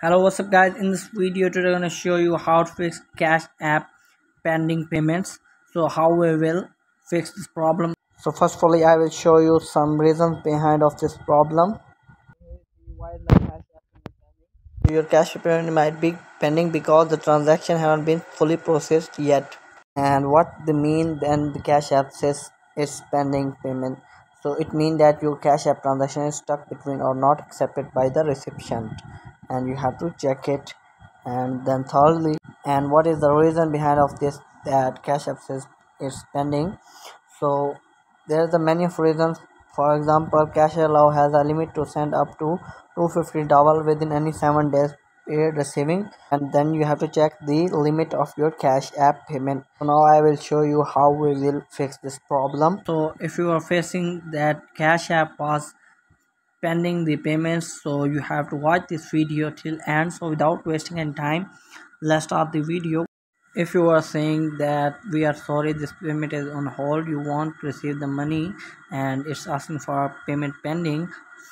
hello what's up guys? In this video today i'm going to show you how to fix cash app pending payments. So how we will fix this problem. So first of all i will show you some reasons behind of this problem. Your cash payment might be pending because the transaction haven't been fully processed yet. And what the mean then the cash app says it's pending payment. So it means that your cash app transaction is stuck between or not accepted by the recipient and you have to check it and then thirdly and what is the reason behind of this that cash app says is pending? So there's a many of reasons. For example cash allow has a limit to send up to 250 dollars within any seven days period receiving and then you have to check the limit of your cash app payment. So now i will show you how we will fix this problem. So if you are facing that cash app was pending the payments so you have to watch this video till end so without wasting any time let's start the video. If you are saying that we are sorry this payment is on hold you want to receive the money and it's asking for payment pending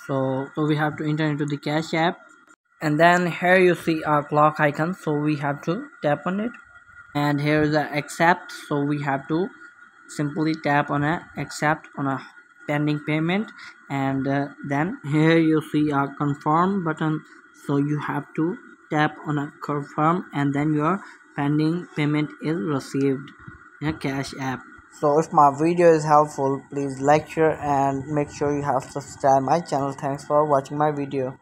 so so we have to enter into the cash app. And then here you see our clock icon so we have to tap on it. And here is the accept so we have to simply tap on a accept on a pending payment and uh, then here you see a confirm button. So you have to tap on a confirm and then your pending payment is received in a cash app. So if my video is helpful please like share and make sure you have subscribed my channel. Thanks for watching my video